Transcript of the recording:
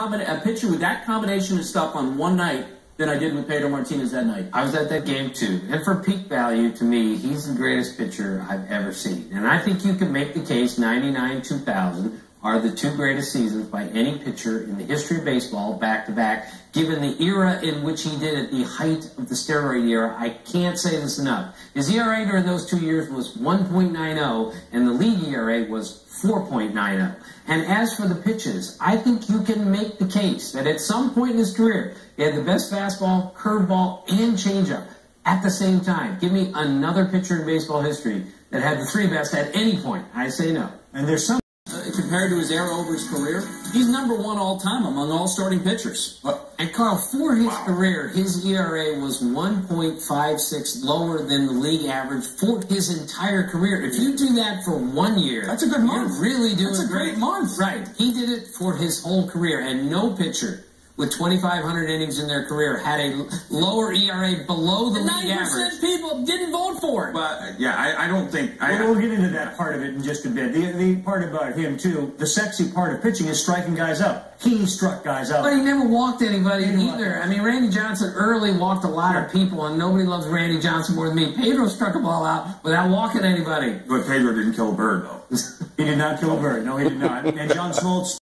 a pitcher with that combination of stuff on one night than I did with Pedro Martinez that night. I was at that game too. And for peak value, to me, he's the greatest pitcher I've ever seen. And I think you can make the case 99 2000 are the two greatest seasons by any pitcher in the history of baseball back to back. Given the era in which he did it, the height of the steroid era, I can't say this enough. His ERA during those two years was 1.90, and the league ERA was 4.90. And as for the pitches, I think you can make the case that at some point in his career, he had the best fastball, curveball, and changeup at the same time. Give me another pitcher in baseball history that had the three best at any point. I say no. And there's some compared to his era over his career, he's number one all time among all starting pitchers. And Carl, for his career, his ERA was 1.56 lower than the league average for his entire career. If you do that for one year, That's a good month. You're really doing That's a great month. Right. He did it for his whole career, and no pitcher with 2,500 innings in their career had a lower ERA below the league Ninety average. percent people didn't vote for it. But yeah, I, I don't think. I, Well, we'll get into that part of it in just a bit. The, the part about him, too, the sexy part of pitching is striking guys out. He struck guys out. But he never walked anybody Didn't walk. either. I mean, Randy Johnson early walked a lot of people, and nobody loves Randy Johnson more than me. Pedro struck a ball out without walking anybody. but Pedro didn't kill a bird though. He did not kill a bird. No, he did not. And John Smoltz